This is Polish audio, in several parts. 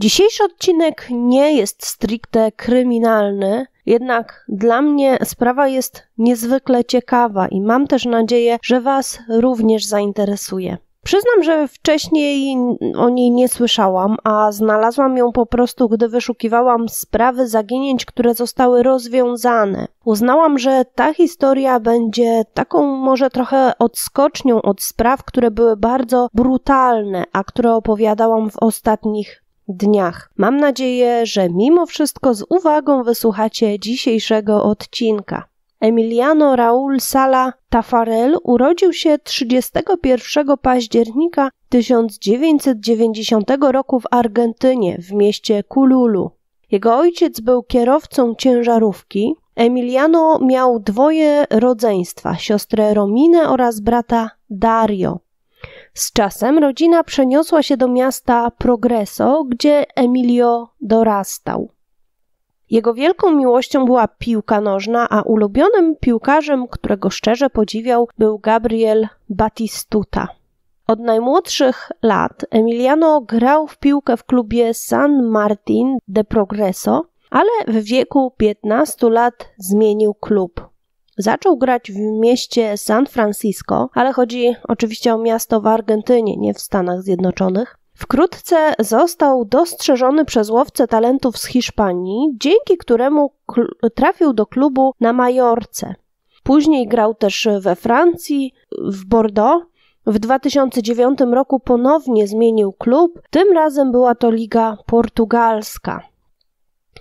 Dzisiejszy odcinek nie jest stricte kryminalny, jednak dla mnie sprawa jest niezwykle ciekawa i mam też nadzieję, że Was również zainteresuje. Przyznam, że wcześniej o niej nie słyszałam, a znalazłam ją po prostu, gdy wyszukiwałam sprawy zaginięć, które zostały rozwiązane. Uznałam, że ta historia będzie taką może trochę odskocznią od spraw, które były bardzo brutalne, a które opowiadałam w ostatnich dniach. Mam nadzieję, że mimo wszystko z uwagą wysłuchacie dzisiejszego odcinka. Emiliano Raúl Sala Tafarel urodził się 31 października 1990 roku w Argentynie, w mieście Kululu. Jego ojciec był kierowcą ciężarówki. Emiliano miał dwoje rodzeństwa, siostrę Rominę oraz brata Dario. Z czasem rodzina przeniosła się do miasta Progreso, gdzie Emilio dorastał. Jego wielką miłością była piłka nożna, a ulubionym piłkarzem, którego szczerze podziwiał, był Gabriel Batistuta. Od najmłodszych lat Emiliano grał w piłkę w klubie San Martin de Progreso, ale w wieku 15 lat zmienił klub. Zaczął grać w mieście San Francisco, ale chodzi oczywiście o miasto w Argentynie, nie w Stanach Zjednoczonych. Wkrótce został dostrzeżony przez łowcę talentów z Hiszpanii, dzięki któremu trafił do klubu na Majorce. Później grał też we Francji, w Bordeaux. W 2009 roku ponownie zmienił klub, tym razem była to Liga Portugalska.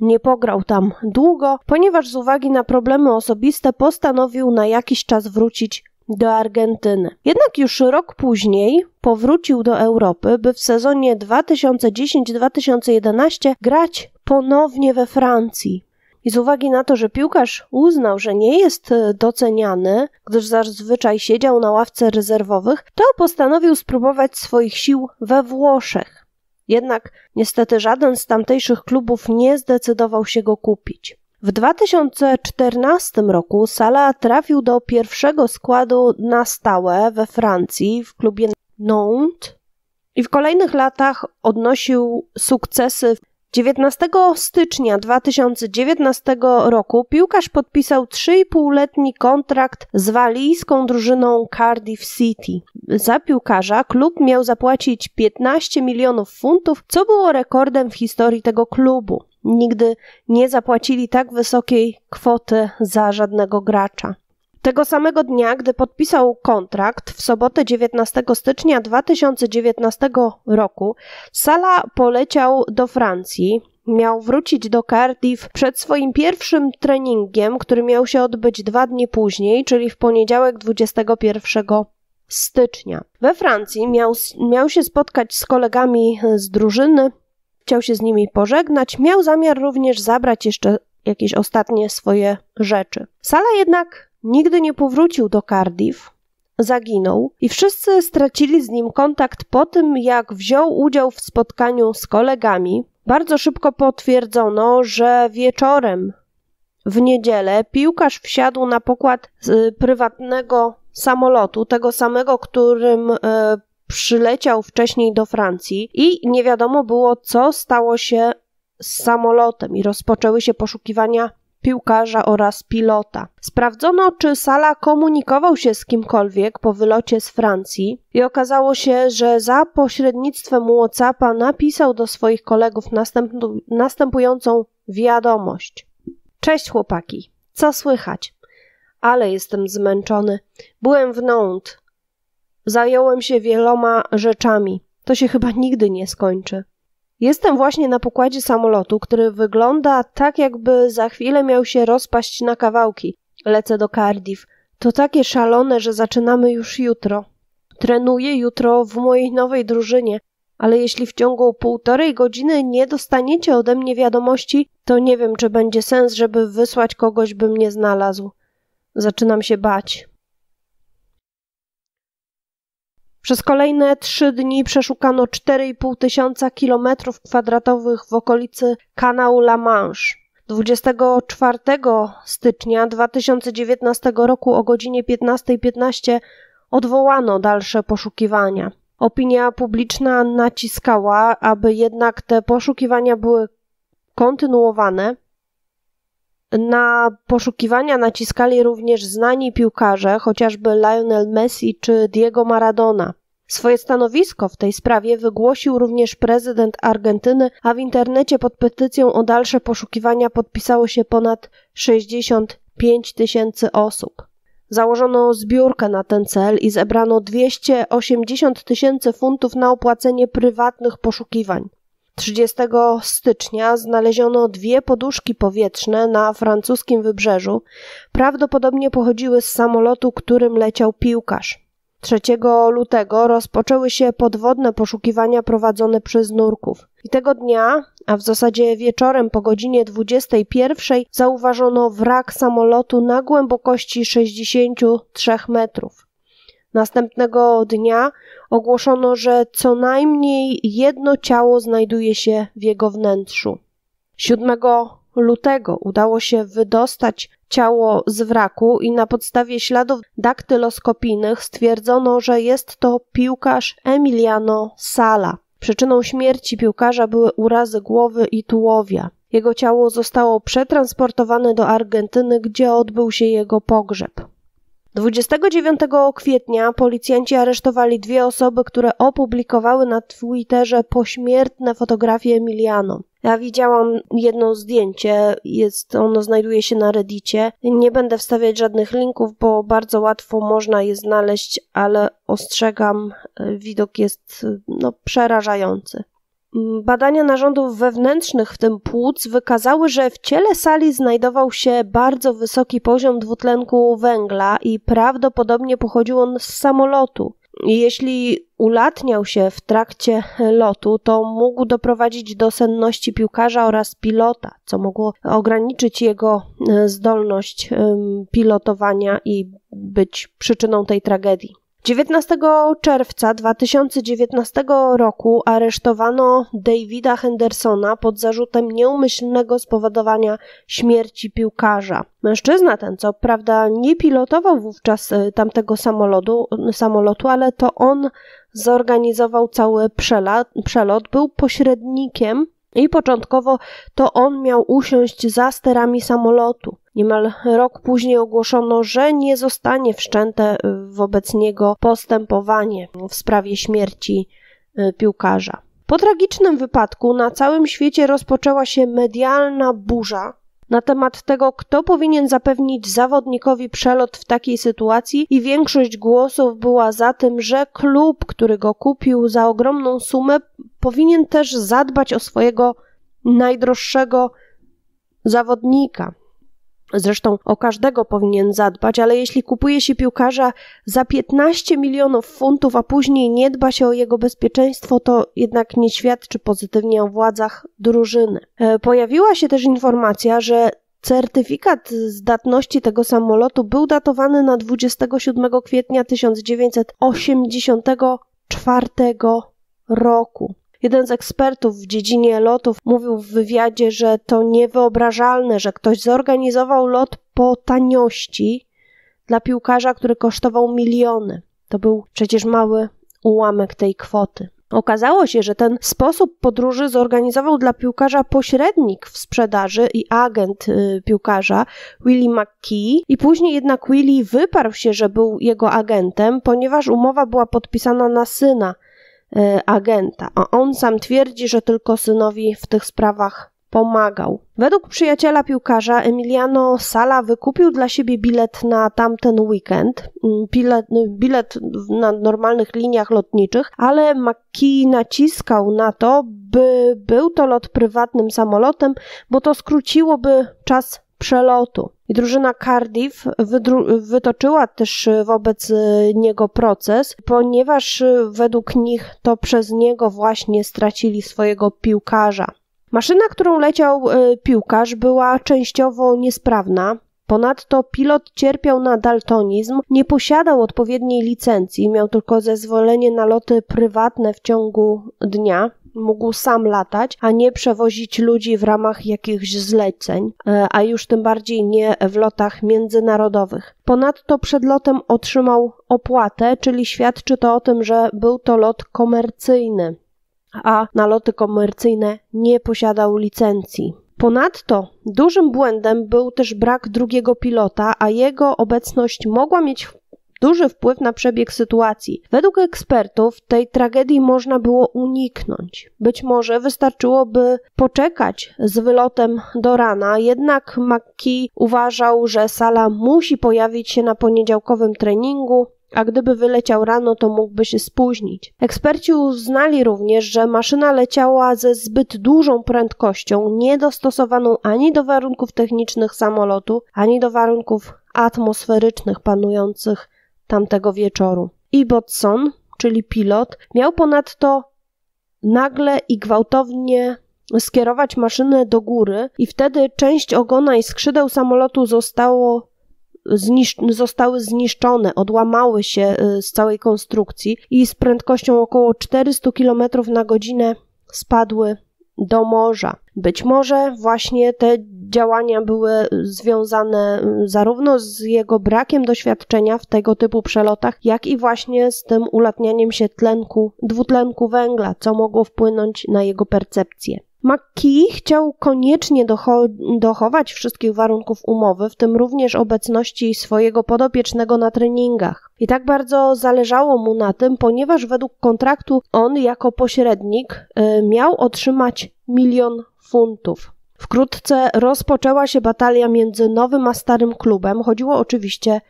Nie pograł tam długo, ponieważ z uwagi na problemy osobiste postanowił na jakiś czas wrócić do Argentyny. Jednak już rok później powrócił do Europy, by w sezonie 2010-2011 grać ponownie we Francji. I z uwagi na to, że piłkarz uznał, że nie jest doceniany, gdyż zazwyczaj siedział na ławce rezerwowych, to postanowił spróbować swoich sił we Włoszech. Jednak niestety żaden z tamtejszych klubów nie zdecydował się go kupić. W 2014 roku Sala trafił do pierwszego składu na stałe we Francji w klubie Nantes i w kolejnych latach odnosił sukcesy 19 stycznia 2019 roku piłkarz podpisał 3,5-letni kontrakt z walijską drużyną Cardiff City. Za piłkarza klub miał zapłacić 15 milionów funtów, co było rekordem w historii tego klubu. Nigdy nie zapłacili tak wysokiej kwoty za żadnego gracza. Tego samego dnia, gdy podpisał kontrakt, w sobotę 19 stycznia 2019 roku, Sala poleciał do Francji. Miał wrócić do Cardiff przed swoim pierwszym treningiem, który miał się odbyć dwa dni później, czyli w poniedziałek 21 stycznia. We Francji miał, miał się spotkać z kolegami z drużyny, chciał się z nimi pożegnać, miał zamiar również zabrać jeszcze jakieś ostatnie swoje rzeczy. Sala jednak Nigdy nie powrócił do Cardiff, zaginął i wszyscy stracili z nim kontakt po tym, jak wziął udział w spotkaniu z kolegami. Bardzo szybko potwierdzono, że wieczorem w niedzielę piłkarz wsiadł na pokład prywatnego samolotu, tego samego, którym e, przyleciał wcześniej do Francji i nie wiadomo było, co stało się z samolotem i rozpoczęły się poszukiwania piłkarza oraz pilota. Sprawdzono, czy Sala komunikował się z kimkolwiek po wylocie z Francji i okazało się, że za pośrednictwem WhatsAppa napisał do swoich kolegów następującą wiadomość. Cześć chłopaki, co słychać? Ale jestem zmęczony. Byłem w Nantes. Zająłem się wieloma rzeczami. To się chyba nigdy nie skończy. Jestem właśnie na pokładzie samolotu, który wygląda tak, jakby za chwilę miał się rozpaść na kawałki. Lecę do Cardiff. To takie szalone, że zaczynamy już jutro. Trenuję jutro w mojej nowej drużynie, ale jeśli w ciągu półtorej godziny nie dostaniecie ode mnie wiadomości, to nie wiem, czy będzie sens, żeby wysłać kogoś, by mnie znalazł. Zaczynam się bać. Przez kolejne trzy dni przeszukano 4,5 tysiąca kilometrów kwadratowych w okolicy kanału La Manche. 24 stycznia 2019 roku o godzinie 15.15 .15 odwołano dalsze poszukiwania. Opinia publiczna naciskała, aby jednak te poszukiwania były kontynuowane. Na poszukiwania naciskali również znani piłkarze, chociażby Lionel Messi czy Diego Maradona. Swoje stanowisko w tej sprawie wygłosił również prezydent Argentyny, a w internecie pod petycją o dalsze poszukiwania podpisało się ponad 65 tysięcy osób. Założono zbiórkę na ten cel i zebrano 280 tysięcy funtów na opłacenie prywatnych poszukiwań. 30 stycznia znaleziono dwie poduszki powietrzne na francuskim wybrzeżu. Prawdopodobnie pochodziły z samolotu, którym leciał piłkarz. 3 lutego rozpoczęły się podwodne poszukiwania prowadzone przez nurków. I tego dnia, a w zasadzie wieczorem po godzinie 21, zauważono wrak samolotu na głębokości 63 metrów. Następnego dnia ogłoszono, że co najmniej jedno ciało znajduje się w jego wnętrzu. 7 lutego udało się wydostać ciało z wraku i na podstawie śladów daktyloskopijnych stwierdzono, że jest to piłkarz Emiliano Sala. Przyczyną śmierci piłkarza były urazy głowy i tułowia. Jego ciało zostało przetransportowane do Argentyny, gdzie odbył się jego pogrzeb. 29 kwietnia policjanci aresztowali dwie osoby, które opublikowały na Twitterze pośmiertne fotografie Emiliano. Ja widziałam jedno zdjęcie, jest, ono znajduje się na Reddicie. Nie będę wstawiać żadnych linków, bo bardzo łatwo można je znaleźć, ale ostrzegam, widok jest no, przerażający. Badania narządów wewnętrznych, w tym płuc, wykazały, że w ciele sali znajdował się bardzo wysoki poziom dwutlenku węgla i prawdopodobnie pochodził on z samolotu. Jeśli ulatniał się w trakcie lotu, to mógł doprowadzić do senności piłkarza oraz pilota, co mogło ograniczyć jego e, zdolność pilotowania i być przyczyną tej tragedii. 19 czerwca 2019 roku aresztowano Davida Hendersona pod zarzutem nieumyślnego spowodowania śmierci piłkarza. Mężczyzna ten, co prawda, nie pilotował wówczas e, tamtego samolotu, samolotu ale to on zorganizował cały przelot, przelot był pośrednikiem i początkowo to on miał usiąść za sterami samolotu. Niemal rok później ogłoszono, że nie zostanie wszczęte wobec niego postępowanie w sprawie śmierci y, piłkarza. Po tragicznym wypadku na całym świecie rozpoczęła się medialna burza na temat tego, kto powinien zapewnić zawodnikowi przelot w takiej sytuacji, i większość głosów była za tym, że klub, który go kupił za ogromną sumę, powinien też zadbać o swojego najdroższego zawodnika. Zresztą o każdego powinien zadbać, ale jeśli kupuje się piłkarza za 15 milionów funtów, a później nie dba się o jego bezpieczeństwo, to jednak nie świadczy pozytywnie o władzach drużyny. E, pojawiła się też informacja, że certyfikat zdatności tego samolotu był datowany na 27 kwietnia 1984 roku. Jeden z ekspertów w dziedzinie lotów mówił w wywiadzie, że to niewyobrażalne, że ktoś zorganizował lot po taniości dla piłkarza, który kosztował miliony. To był przecież mały ułamek tej kwoty. Okazało się, że ten sposób podróży zorganizował dla piłkarza pośrednik w sprzedaży i agent y, piłkarza, Willie McKee, i później jednak Willie wyparł się, że był jego agentem, ponieważ umowa była podpisana na syna agenta, a on sam twierdzi, że tylko synowi w tych sprawach pomagał. Według przyjaciela piłkarza Emiliano Sala wykupił dla siebie bilet na tamten weekend, mm, bilet, bilet na normalnych liniach lotniczych, ale McKee naciskał na to, by był to lot prywatnym samolotem, bo to skróciłoby czas przelotu. I drużyna Cardiff wytoczyła też wobec niego proces, ponieważ według nich to przez niego właśnie stracili swojego piłkarza. Maszyna, którą leciał e, piłkarz, była częściowo niesprawna. Ponadto pilot cierpiał na daltonizm, nie posiadał odpowiedniej licencji, miał tylko zezwolenie na loty prywatne w ciągu dnia. Mógł sam latać, a nie przewozić ludzi w ramach jakichś zleceń, e, a już tym bardziej nie w lotach międzynarodowych. Ponadto przed lotem otrzymał opłatę, czyli świadczy to o tym, że był to lot komercyjny, a na loty komercyjne nie posiadał licencji. Ponadto dużym błędem był też brak drugiego pilota, a jego obecność mogła mieć duży wpływ na przebieg sytuacji. Według ekspertów tej tragedii można było uniknąć. Być może wystarczyłoby poczekać z wylotem do rana, jednak McKee uważał, że sala musi pojawić się na poniedziałkowym treningu, a gdyby wyleciał rano, to mógłby się spóźnić. Eksperci uznali również, że maszyna leciała ze zbyt dużą prędkością, niedostosowaną ani do warunków technicznych samolotu, ani do warunków atmosferycznych panujących tamtego wieczoru. Ibbotson, czyli pilot, miał ponadto nagle i gwałtownie skierować maszynę do góry i wtedy część ogona i skrzydeł samolotu zostało znisz- zostały zniszczone, odłamały się y, z całej konstrukcji i z prędkością około 400 km na godzinę spadły do morza. Być może właśnie te działania były związane y, zarówno z jego brakiem doświadczenia w tego typu przelotach, jak i właśnie z tym ulatnianiem się tlenku, dwutlenku węgla, co mogło wpłynąć na jego percepcję. McKee chciał koniecznie docho dochować wszystkich warunków umowy, w tym również obecności swojego podopiecznego na treningach. I tak bardzo zależało mu na tym, ponieważ według kontraktu on jako pośrednik y, miał otrzymać milion funtów. Wkrótce rozpoczęła się batalia między nowym a starym klubem. Chodziło oczywiście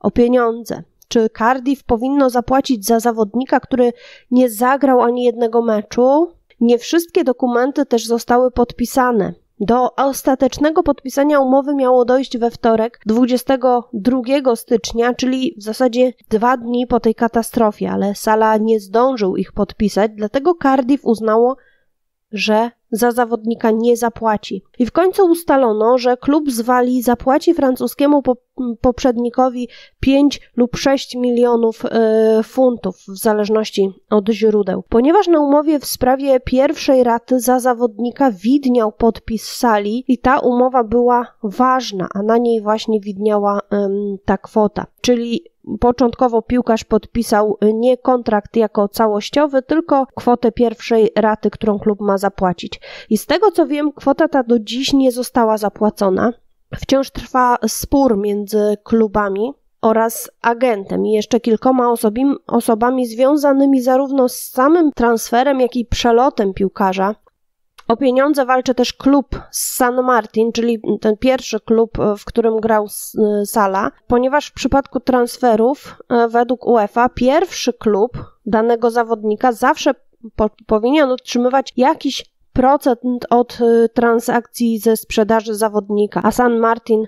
o pieniądze. Czy Cardiff powinno zapłacić za zawodnika, który nie zagrał ani jednego meczu? Nie wszystkie dokumenty też zostały podpisane. Do ostatecznego podpisania umowy miało dojść we wtorek 22 stycznia, czyli w zasadzie dwa dni po tej katastrofie, ale Sala nie zdążył ich podpisać, dlatego Cardiff uznało, że za zawodnika nie zapłaci. I w końcu ustalono, że klub z Walii zapłaci francuskiemu poprzednikowi 5 lub 6 milionów e, funtów w zależności od źródeł. Ponieważ na umowie w sprawie pierwszej raty za zawodnika widniał podpis sali i ta umowa była ważna, a na niej właśnie widniała ta kwota. Czyli Początkowo piłkarz podpisał nie kontrakt jako całościowy, tylko kwotę pierwszej raty, którą klub ma zapłacić. I z tego co wiem, kwota ta do dziś nie została zapłacona. Wciąż trwa spór między klubami oraz agentem i jeszcze kilkoma osobim, osobami związanymi zarówno z samym transferem, jak i przelotem piłkarza. O pieniądze walczy też klub San Martin, czyli ten pierwszy klub, w którym grał Sala, ponieważ w przypadku transferów e, według UEFA pierwszy klub danego zawodnika zawsze po, powinien otrzymywać jakiś procent od transakcji ze sprzedaży zawodnika, a San Martin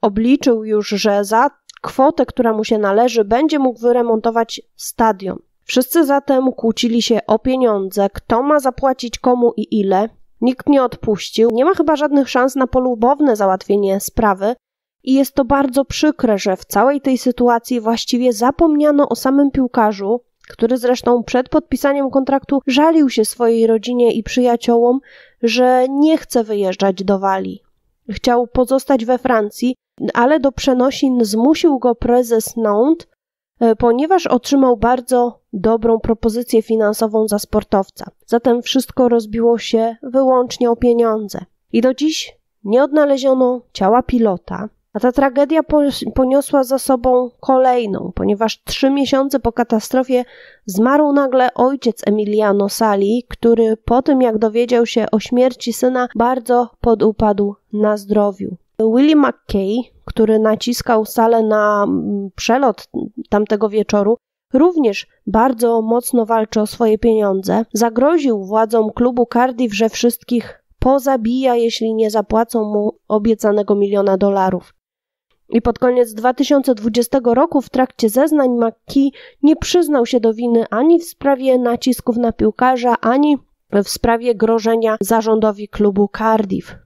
obliczył już, że za kwotę, która mu się należy, będzie mógł wyremontować stadion. Wszyscy zatem kłócili się o pieniądze, kto ma zapłacić komu i ile. Nikt nie odpuścił. Nie ma chyba żadnych szans na polubowne załatwienie sprawy. I jest to bardzo przykre, że w całej tej sytuacji właściwie zapomniano o samym piłkarzu, który zresztą przed podpisaniem kontraktu żalił się swojej rodzinie i przyjaciołom, że nie chce wyjeżdżać do Walii. Chciał pozostać we Francji, ale do przenosin zmusił go prezes Nantes, ponieważ otrzymał bardzo dobrą propozycję finansową za sportowca. Zatem wszystko rozbiło się wyłącznie o pieniądze. I do dziś nie odnaleziono ciała pilota, a ta tragedia poniosła za sobą kolejną, ponieważ trzy miesiące po katastrofie zmarł nagle ojciec Emiliano Sali, który po tym jak dowiedział się o śmierci syna, bardzo podupadł na zdrowiu. Willie McKay, który naciskał salę na mm, przelot tamtego wieczoru, również bardzo mocno walczy o swoje pieniądze. Zagroził władzom klubu Cardiff, że wszystkich pozabija, jeśli nie zapłacą mu obiecanego miliona dolarów. I pod koniec 2020 roku w trakcie zeznań McKee nie przyznał się do winy ani w sprawie nacisków na piłkarza, ani w sprawie grożenia zarządowi klubu Cardiff.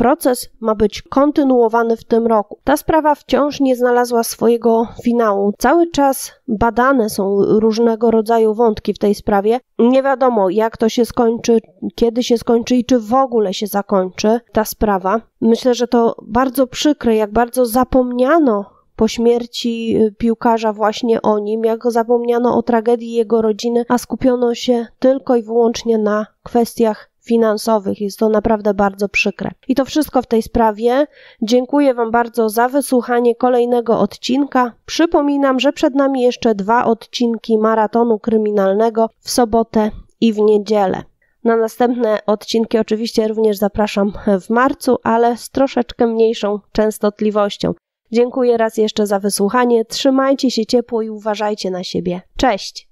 Proces ma być kontynuowany w tym roku. Ta sprawa wciąż nie znalazła swojego finału. Cały czas badane są różnego rodzaju wątki w tej sprawie. Nie wiadomo, jak to się skończy, kiedy się skończy i czy w ogóle się zakończy ta sprawa. Myślę, że to bardzo przykre, jak bardzo zapomniano po śmierci y, piłkarza właśnie o nim, jak zapomniano o tragedii jego rodziny, a skupiono się tylko i wyłącznie na kwestiach finansowych. Jest to naprawdę bardzo przykre. I to wszystko w tej sprawie. Dziękuję Wam bardzo za wysłuchanie kolejnego odcinka. Przypominam, że przed nami jeszcze dwa odcinki maratonu kryminalnego w sobotę i w niedzielę. Na następne odcinki oczywiście również zapraszam w marcu, ale z troszeczkę mniejszą częstotliwością. Dziękuję raz jeszcze za wysłuchanie. Trzymajcie się ciepło i uważajcie na siebie. Cześć!